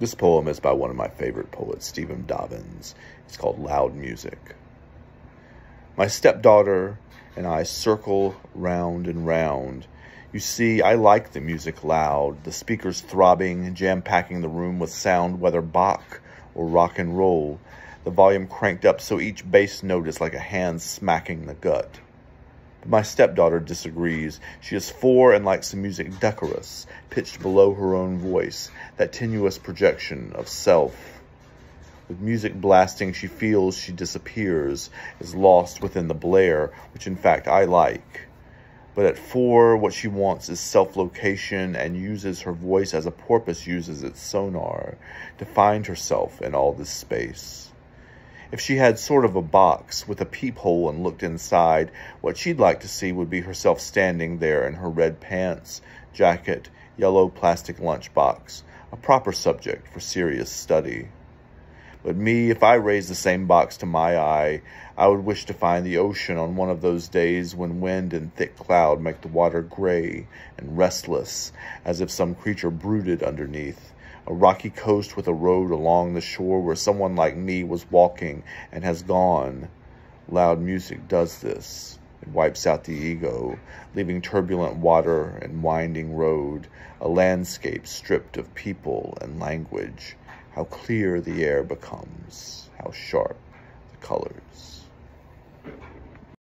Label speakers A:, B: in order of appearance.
A: This poem is by one of my favorite poets, Stephen Dobyns. It's called Loud Music. My stepdaughter and I circle round and round. You see, I like the music loud, the speakers throbbing, jam-packing the room with sound, whether Bach or rock and roll, the volume cranked up so each bass note is like a hand smacking the gut. But my stepdaughter disagrees. She is four and likes the music decorous, pitched below her own voice, that tenuous projection of self. With music blasting, she feels she disappears, is lost within the blare, which in fact I like. But at four, what she wants is self-location and uses her voice as a porpoise uses its sonar to find herself in all this space. If she had sort of a box with a peephole and looked inside, what she'd like to see would be herself standing there in her red pants, jacket, yellow plastic lunchbox, a proper subject for serious study. But me, if I raised the same box to my eye, I would wish to find the ocean on one of those days when wind and thick cloud make the water gray and restless, as if some creature brooded underneath a rocky coast with a road along the shore where someone like me was walking and has gone. Loud music does this. It wipes out the ego, leaving turbulent water and winding road, a landscape stripped of people and language. How clear the air becomes, how sharp.